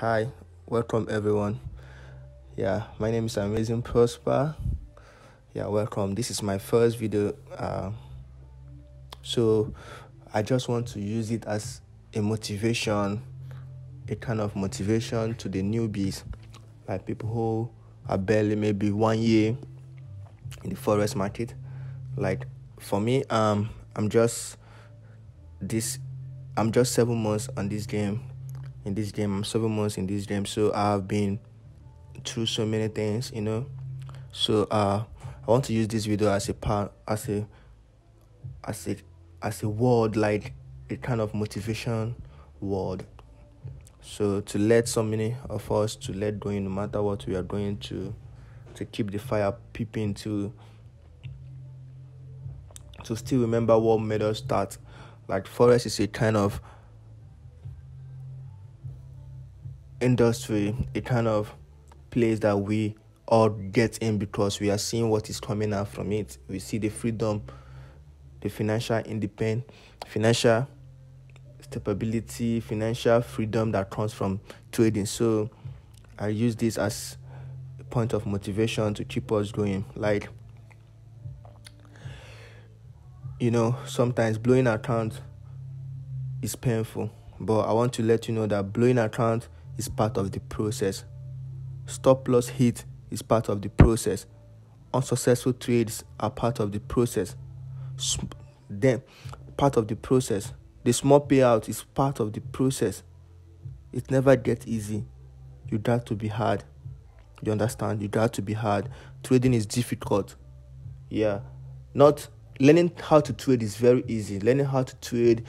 Hi, welcome everyone. Yeah, my name is Amazing Prosper. Yeah, welcome. This is my first video. Uh, so I just want to use it as a motivation, a kind of motivation to the newbies, like people who are barely maybe one year in the forex market. Like for me, um, I'm just this I'm just seven months on this game. In this game, I'm seven months in this game, so I've been through so many things, you know. So uh, I want to use this video as a part, as a, as a, as a word like a kind of motivation word. So to let so many of us to let going, no matter what we are doing, to to keep the fire peeping, to to still remember what made us start like forex is a kind of industry, a kind of place that we all get in because we are seeing what is coming out from it. We see the freedom, the financial independence, financial stability, financial freedom that comes from trading. So I use this as a point of motivation to keep us going. Like you know, sometimes blowing account is painful, but I want to let you know that blowing account is part of the process. Stop loss hit is part of the process. Unsuccessful trades are part of the process. Then, part of the process. The small payout is part of the process. It never gets easy. You got to be hard. You understand? You got to be hard. Trading is difficult. Yeah. Not learning how to trade is very easy. Learning how to trade,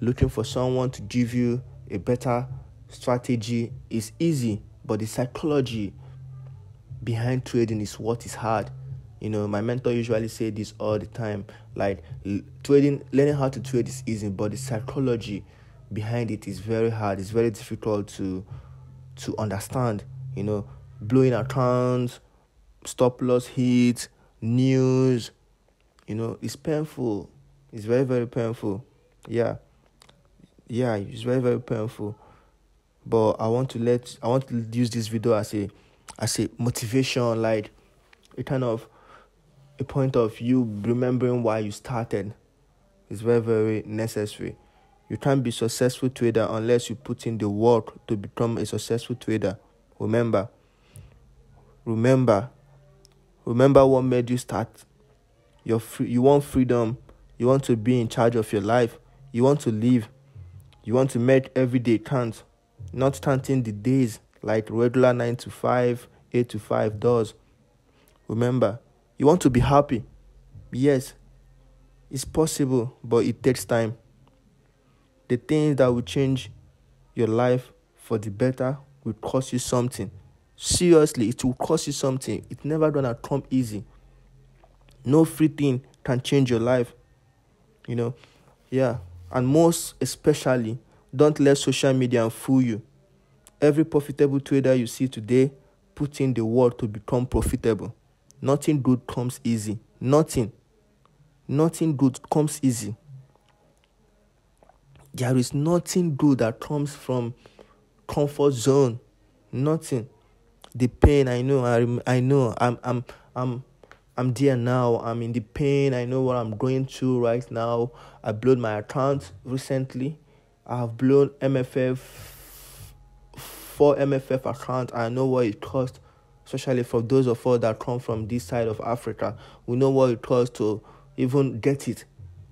looking for someone to give you a better strategy is easy, but the psychology behind trading is what is hard. You know, my mentor usually say this all the time. Like trading, learning how to trade is easy, but the psychology behind it is very hard. It's very difficult to to understand. You know, blowing accounts, stop loss hits, news, you know it's painful it's very very painful yeah yeah it's very very painful but i want to let i want to use this video as a as a motivation like a kind of a point of you remembering why you started is very very necessary you can't be successful trader unless you put in the work to become a successful trader remember remember remember what made you start you're free, you want freedom. You want to be in charge of your life. You want to live. You want to make every day count. Not counting the days like regular 9 to 5, 8 to 5 does. Remember, you want to be happy. Yes, it's possible, but it takes time. The things that will change your life for the better will cost you something. Seriously, it will cost you something. It's never gonna come easy. No free thing can change your life. You know, yeah. And most especially, don't let social media fool you. Every profitable trader you see today put in the work to become profitable. Nothing good comes easy. Nothing. Nothing good comes easy. There is nothing good that comes from comfort zone. Nothing. The pain I know. I, I know. I'm I'm I'm I'm there now. I'm in the pain. I know what I'm going through right now. I blew my account recently. I have blown MFF four MFF account. I know what it costs, especially for those of us that come from this side of Africa. We know what it costs to even get it.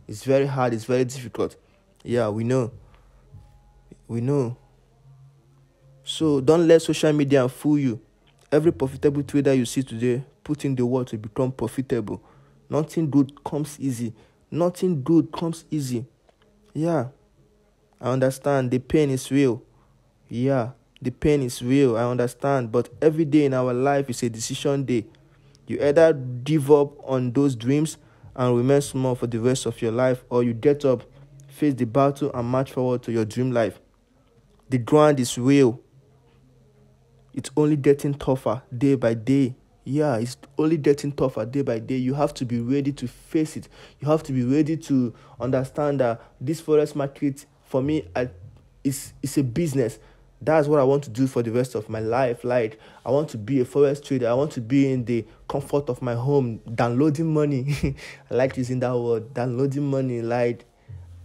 It's very hard. It's very difficult. Yeah, we know. We know. So don't let social media fool you. Every profitable trader you see today put in the work to become profitable. Nothing good comes easy. Nothing good comes easy. Yeah. I understand the pain is real. Yeah, the pain is real. I understand. But every day in our life is a decision day. You either give up on those dreams and remain small for the rest of your life, or you get up, face the battle, and march forward to your dream life. The grind is real. It's only getting tougher day by day yeah, it's only getting tougher day by day. You have to be ready to face it. You have to be ready to understand that this forex market, for me, I, it's, it's a business. That's what I want to do for the rest of my life. Like, I want to be a forex trader. I want to be in the comfort of my home, downloading money. I like using that word, downloading money. Like,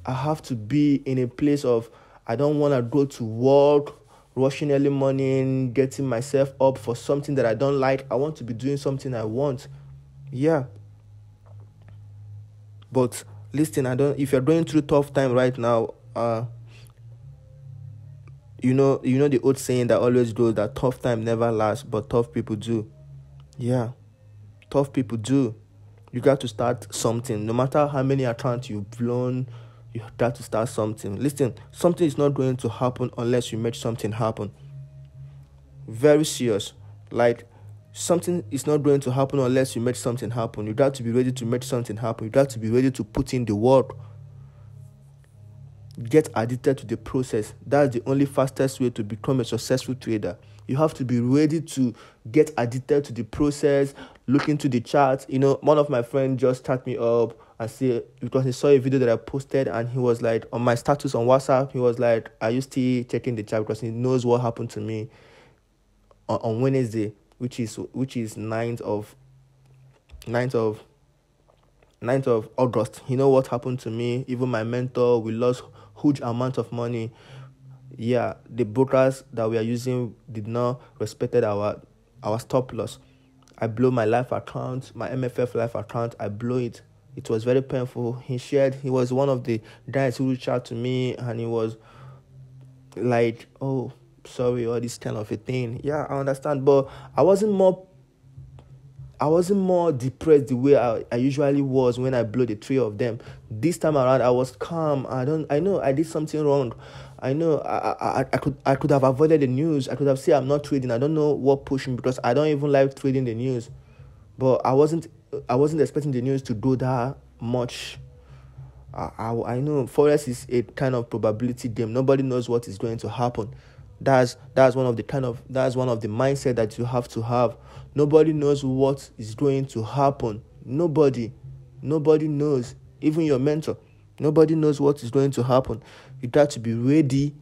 I have to be in a place of, I don't want to go to work, rushing early morning, getting myself up for something that I don't like. I want to be doing something I want. Yeah. But listen, I don't, if you're going through tough time right now, uh, you know you know the old saying that always goes that tough time never lasts but tough people do. Yeah. Tough people do. You got to start something. No matter how many accounts you've blown you got to start something. Listen something is not going to happen unless you make something happen. Very serious. Like something is not going to happen unless you make something happen. You got to be ready to make something happen. You got to be ready to put in the work get addicted to the process. That's the only fastest way to become a successful trader. You have to be ready to get addicted to the process, look into the charts. You know, one of my friends just chat me up and say because he saw a video that I posted and he was like on my status on WhatsApp, he was like, Are you still checking the chart? Because he knows what happened to me on, on Wednesday, which is which is 9th of 9th of 9th of August. You know what happened to me? Even my mentor, we lost huge amount of money. Yeah, the brokers that we are using did not respected our our stop loss. I blew my life account, my MFF life account. I blew it. It was very painful. He shared. He was one of the guys who reached out to me, and he was like, "Oh, sorry," all this kind of a thing. Yeah, I understand, but I wasn't more I wasn't more depressed the way I, I usually was when I blew the three of them. This time around, I was calm. I don't. I know I did something wrong. I know I, I, I could I could have avoided the news. I could have said I'm not trading. I don't know what pushed me because I don't even like trading the news. But I wasn't I wasn't expecting the news to do that much. I, I, I know forex is a kind of probability game. Nobody knows what is going to happen. That's that's one of the kind of that's one of the mindset that you have to have. Nobody knows what is going to happen. Nobody. Nobody knows. Even your mentor. Nobody knows what is going to happen. You got to be ready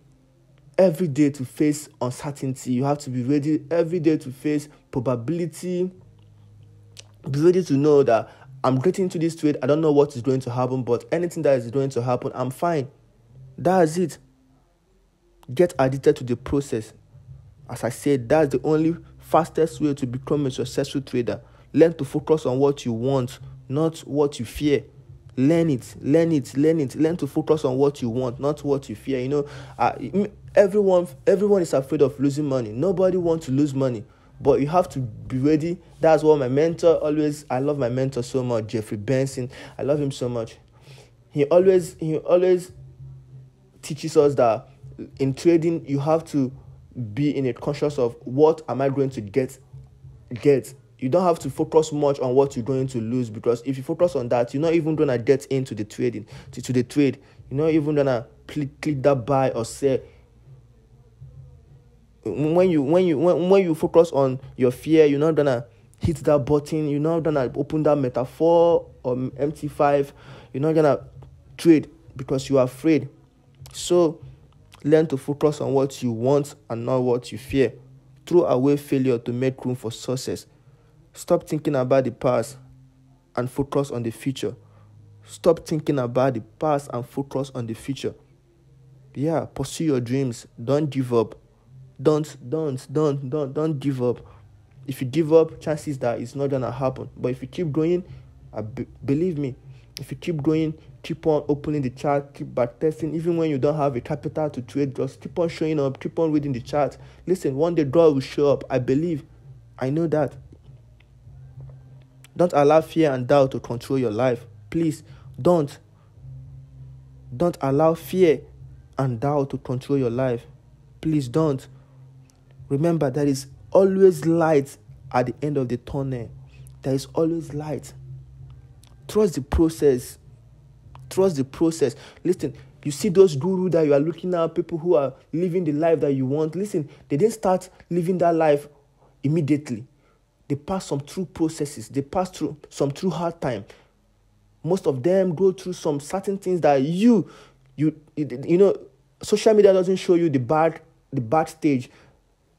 every day to face uncertainty. You have to be ready every day to face probability. Be ready to know that I'm getting to this trade. I don't know what is going to happen, but anything that is going to happen, I'm fine. That's it. Get addicted to the process. As I said, that's the only fastest way to become a successful trader. Learn to focus on what you want, not what you fear. Learn it, learn it, learn it. Learn to focus on what you want, not what you fear. You know, uh, everyone, everyone is afraid of losing money. Nobody wants to lose money, but you have to be ready. That's what my mentor always. I love my mentor so much, Jeffery Benson. I love him so much. He always, he always teaches us that in trading you have to be in a conscious of what am I going to get get. You don't have to focus much on what you're going to lose because if you focus on that, you're not even gonna get into the trading to, to the trade. You're not even gonna click, click that buy or sell. When you when you when, when you focus on your fear, you're not gonna hit that button. You're not gonna open that MT4 or MT5. You're not gonna trade because you're afraid. So Learn to focus on what you want and not what you fear. Throw away failure to make room for success. Stop thinking about the past and focus on the future. Stop thinking about the past and focus on the future. Yeah, pursue your dreams. Don't give up. Don't, don't, don't, don't, don't give up. If you give up, chances that it's not gonna happen. But if you keep going, I be- believe me, if you keep going, keep on opening the chart, keep back testing, even when you don't have a capital to trade, just keep on showing up, keep on reading the chart. Listen, one day draw will show up. I believe. I know that. Don't allow fear and doubt to control your life. Please don't. Don't allow fear and doubt to control your life. Please don't. Remember, there is always light at the end of the tunnel. There is always light. Trust the process. Trust the process. Listen, you see those guru that you are looking at, people who are living the life that you want. Listen, they didn't start living that life immediately. They pass some true processes. They pass through some true hard time. Most of them go through some certain things that you, you, you know, social media doesn't show you the bad the bad stage.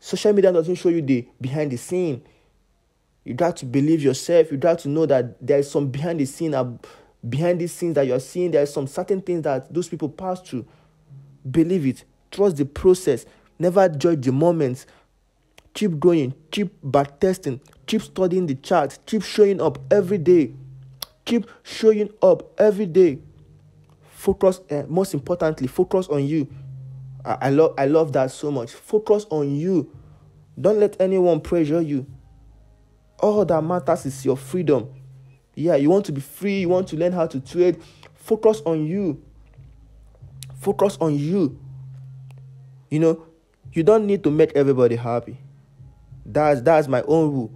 Social media doesn't show you the behind the scene. You got to believe yourself. You got to know that there is some behind the scene, uh, behind these scenes that you're seeing. There are some certain things that those people pass through. Believe it. Trust the process. Never judge the moments. Keep going. Keep back testing. Keep studying the charts. Keep showing up every day. Keep showing up every day. Focus. Uh, most importantly, focus on you. I, I love. I love that so much. Focus on you. Don't let anyone pressure you. All that matters is your freedom. Yeah, you want to be free, you want to learn how to trade. Focus on you. Focus on you. You know, you don't need to make everybody happy. That's that's my own rule.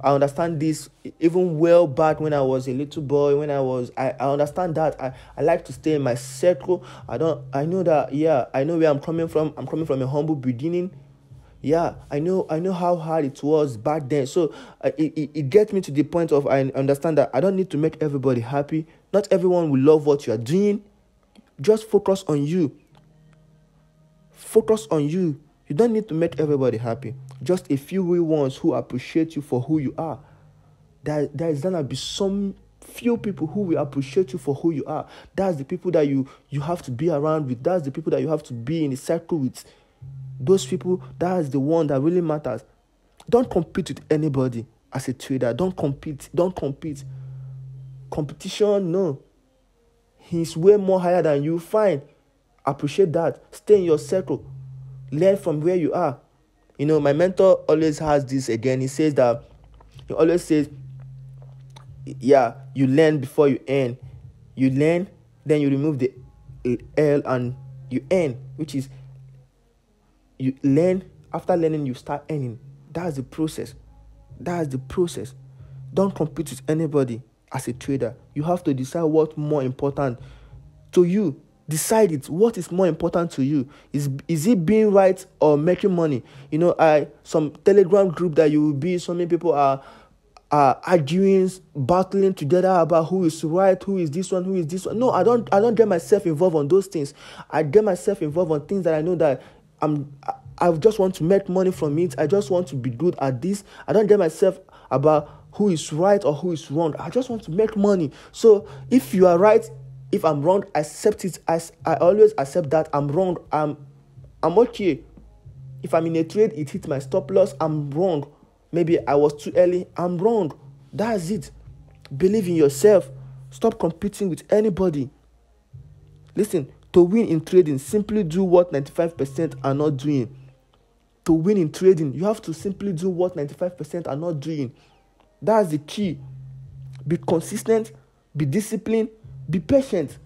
I understand this even well back when I was a little boy, when I was I, I understand that. I, I like to stay in my circle. I don't I know that yeah, I know where I'm coming from. I'm coming from a humble beginning yeah i know i know how hard it was back then. So uh, it, it, it gets me to the point of i understand that i don't need to make everybody happy. Not everyone will love what you are doing. Just focus on you. Focus on you. You don't need to make everybody happy. Just a few real ones who appreciate you for who you are. There, there is gonna be some few people who will appreciate you for who you are. That's the people that you you have to be around with. That's the people that you have to be in a circle with those people, that's the one that really matters. Don't compete with anybody as a trader. Don't compete. Don't compete. Competition, no. He's way more higher than you. Fine. Appreciate that. Stay in your circle. Learn from where you are. You know, my mentor always has this again. He says that he always says, Yeah, you learn before you earn. You learn, then you remove the eh, L and you earn, which is you learn after learning you start earning. That's the process. That's the process. Don't compete with anybody as a trader. You have to decide what's more important to you. Decide it. What is more important to you? Is is it being right or making money? You know i some telegram group that you will be so many people are are arguing battling together about who is right who is this one who is this one. No i don't i don't get myself involved on those things. I get myself involved on things that i know that I'm I just want to make money from it. I just want to be good at this. I don't get myself about who is right or who is wrong. I just want to make money. So if you are right, if I'm wrong, accept it. As I always accept that I'm wrong. I'm I'm okay. If I'm in a trade, it hit my stop loss. I'm wrong. Maybe I was too early. I'm wrong. That's it. Believe in yourself. Stop competing with anybody. Listen, to win in trading, simply do what 95% are not doing. To win in trading, you have to simply do what 95% are not doing. That's the key. Be consistent, be disciplined, be patient.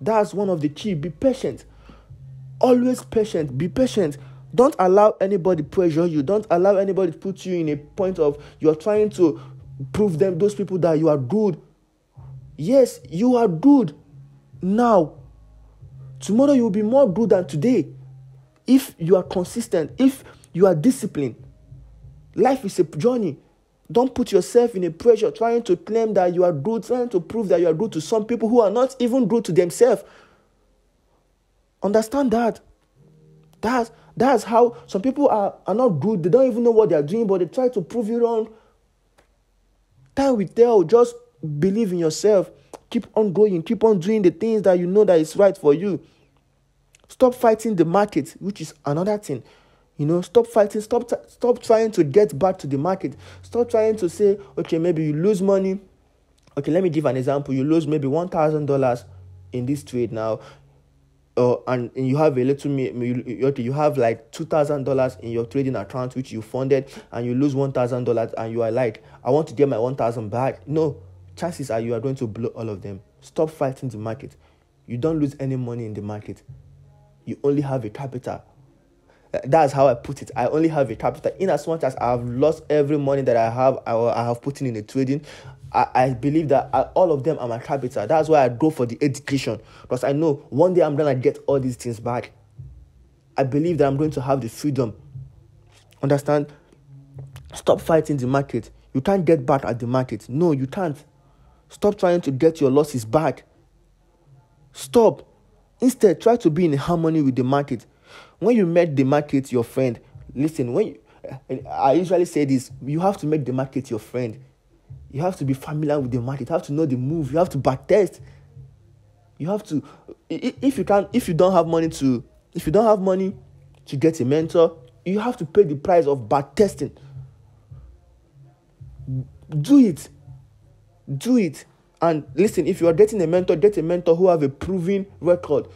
That's one of the key. Be patient. Always patient. Be patient. Don't allow anybody pressure you. Don't allow anybody to put you in a point of you're trying to prove them those people that you are good. Yes, you are good now Tomorrow you will be more good than today. If you are consistent, if you are disciplined. Life is a journey. Don't put yourself in a pressure trying to claim that you are good, trying to prove that you are good to some people who are not even good to themselves. Understand that. That's that's how some people are, are not good. They don't even know what they are doing, but they try to prove you wrong. Time will tell. Just believe in yourself. Keep on going. Keep on doing the things that you know that is right for you. Stop fighting the market, which is another thing. You know, stop fighting. Stop stop trying to get back to the market. Stop trying to say, okay, maybe you lose money. Okay, let me give an example. You lose maybe one thousand dollars in this trade now. Uh, and, and you have a little you, you have like two thousand dollars in your trading account which you funded and you lose one thousand dollars and you are like i want to get my one thousand back no chances are you are going to blow all of them. Stop fighting the market. You don't lose any money in the market. You only have a capital. That's how I put it. I only have a capital. In as much as I have lost every money that I have, I, I have put in in the trading. I, I believe that I, all of them are my capital. That's why I go for the education because I know one day I'm gonna get all these things back. I believe that I'm going to have the freedom. Understand? Stop fighting the market. You can't get back at the market. No, you can't. Stop trying to get your losses back. Stop. Instead, try to be in harmony with the market. when you make the market your friend, listen, when you, eh, I usually say this, you have to make the market your friend. You have to be familiar with the market. You have to know the move. You have to backtest. You have to, if you can, if you don't have money to, if you don't have money to get a mentor, you have to pay the price of backtesting. Do it. Do it. And listen, if you are getting a mentor, get a mentor who have a proven record,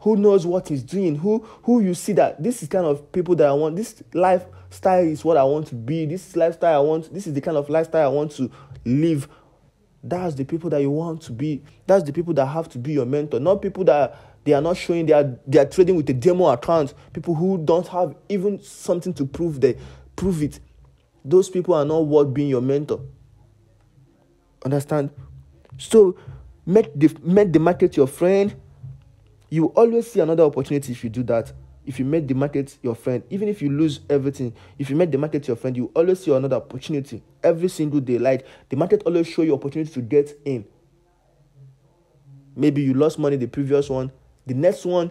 who knows what he's doing, who who you see that this is kind of people that I want. This lifestyle is what I want to be. This lifestyle I want. This is the kind of lifestyle I want to live. That's the people that you want to be. That's the people that have to be your mentor, not people that they are not showing they are they are trading with a demo account. People who don't have even something to prove they prove it. Those people are not worth being your mentor. Understand? So make the make the market your friend. You always see another opportunity if you do that. If you make the market your friend, even if you lose everything, if you make the market your friend, you always see another opportunity every single day. Like the market always show you opportunity to get in. Maybe you lost money the previous one. The next one,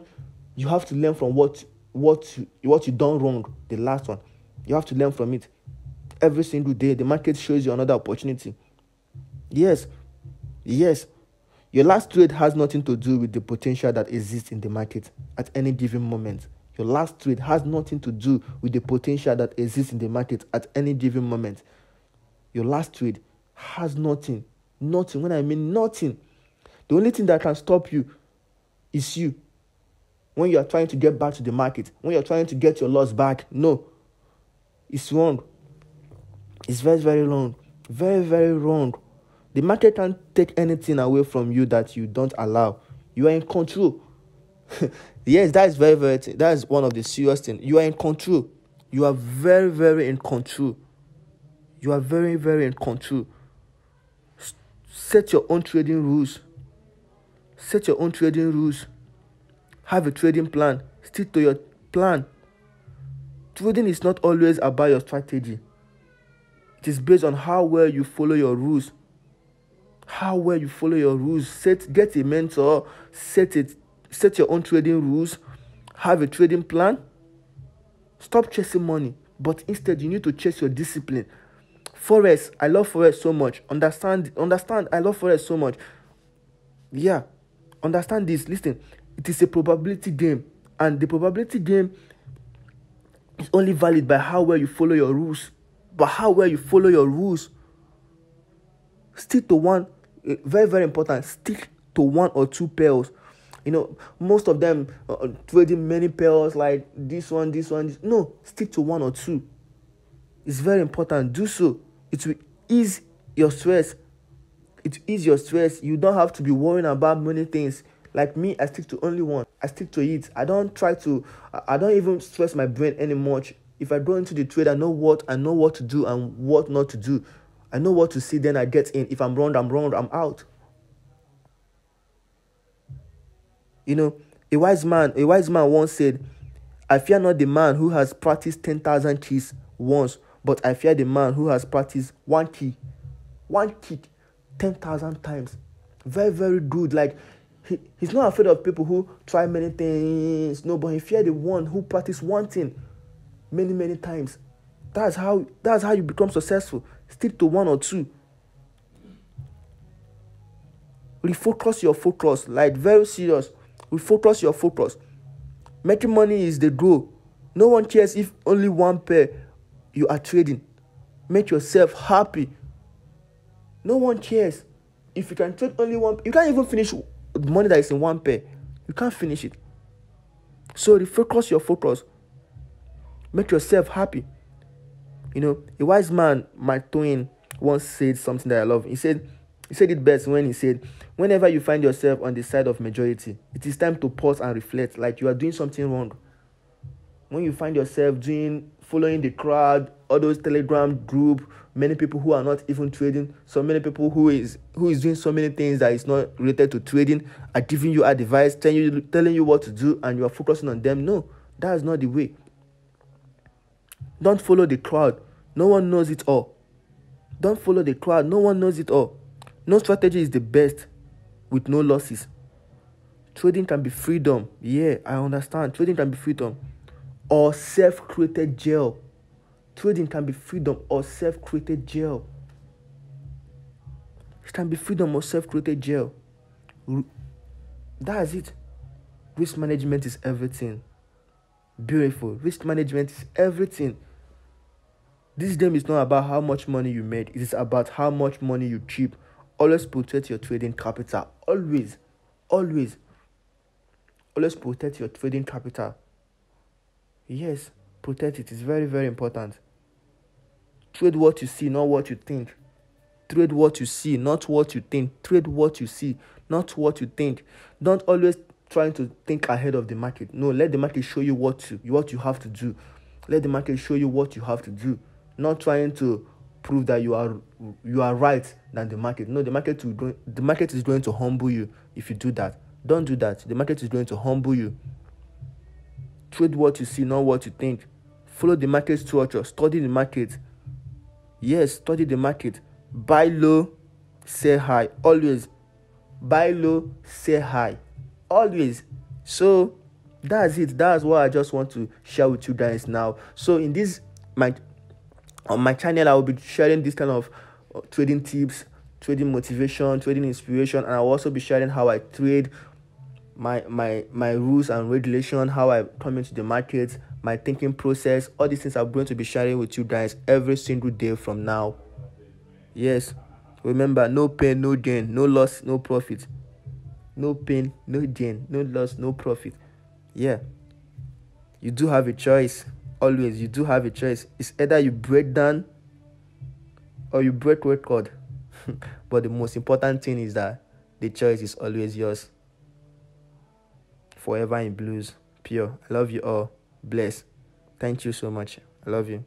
you have to learn from what what what you done wrong. The last one, you have to learn from it. Every single day, the market shows you another opportunity. Yes, yes. Your last trade has nothing to do with the potential that exists in the market at any given moment. Your last trade has nothing to do with the potential that exists in the market at any given moment. Your last trade has nothing. Nothing. When I mean nothing, the only thing that can stop you is you. When you are trying to get back to the market, when you're trying to get your loss back, no, it's wrong. It's very, very wrong. Very, very wrong. The market can't take anything away from you that you don't allow. You are in control. yes, that is very, very, that is one of the serious things. You are in control. You are very, very in control. You are very, very in control. Set your own trading rules. Set your own trading rules. Have a trading plan. Stick to your plan. Trading is not always about your strategy. It is based on how well you follow your rules. How well you follow your rules. Set get a mentor, set it, set your own trading rules, have a trading plan. Stop chasing money, but instead you need to chase your discipline. Forex, I love Forex so much. Understand, understand, I love Forex so much. Yeah, understand this. Listen, it is a probability game, and the probability game is only valid by how well you follow your rules. But how well you follow your rules. Stick to one, very, very important. Stick to one or two pairs. You know, most of them uh, uh, trading many pairs like this one, this one. This. No, stick to one or two. It's very important. Do so. It will ease your stress. It will ease your stress. You don't have to be worrying about many things. Like me, I stick to only one. I stick to it. I don't try to. I don't even stress my brain any much. If I go into the trade, I know what I know what to do and what not to do. I know what to see. Then I get in. If I'm wrong, I'm wrong. I'm out. You know, a wise man. A wise man once said, "I fear not the man who has practiced ten thousand keys once, but I fear the man who has practiced one key, one kick, ten thousand times." Very, very good. Like he, he's not afraid of people who try many things. No, but he fear the one who practice one thing many, many times. That's how that's how you become successful. Stick to one or two. Refocus your focus, like very serious. Refocus your focus. Making money is the goal. No one cares if only one pair you are trading. Make yourself happy. No one cares if you can trade only one. You can't even finish the money that is in one pair, you can't finish it. So refocus your focus. Make yourself happy. You know, a wise man, Mark Twain, once said something that I love. He said, he said it best when he said, Whenever you find yourself on the side of majority, it is time to pause and reflect like you are doing something wrong. When you find yourself doing following the crowd, all those telegram group, many people who are not even trading so many people who is who is doing so many things that is not related to trading are giving you advice telling you telling you what to do and you are focusing on them no that is not the way don't follow the crowd no one knows it all don't follow the crowd no one knows it all no strategy is the best with no losses Trading can be freedom. Yeah, I understand. Trading can be freedom or self created jail. Trading can be freedom or self created jail. It can be freedom or self created jail. That's it. Risk management is everything. Beautiful. Risk management is everything. This game is not about how much money you made, it is about how much money you keep. Always protect your trading capital. Always. Always. Always protect your trading capital. Yes, protect it. It's very, very important. Trade what you see, not what you think. Trade what you see, not what you think. Trade what you see, not what you think. Don't always trying to think ahead of the market. No, let the market show you what to what you have to do. Let the market show you what you have to do. Not trying to prove that you are you are right than the market. No, the market will the market is going to humble you if you do that. Don't do that. The market is going to humble you. Trade what you see, not what you think. Follow the market structure. Study the market. Yes, study the market. Buy low, sell high. Always. Buy low, sell high. Always. So that's it. That's what I just want to share with you guys now. So in this my on my channel, I will be sharing this kind of uh, trading tips, trading motivation, trading inspiration, and I'll also be sharing how I trade my my my rules and regulation, how I come into the market, my thinking process, all these things I'm going to be sharing with you guys every single day from now. Yes, remember no pain, no gain, no loss, no profit. No pain, no gain, no loss, no profit. Yeah, you do have a choice. Always, you do have a choice. It's either you break down or you break record. but the most important thing is that the choice is always yours forever in blues. Pure. I love you all. Bless. Thank you so much. I love you.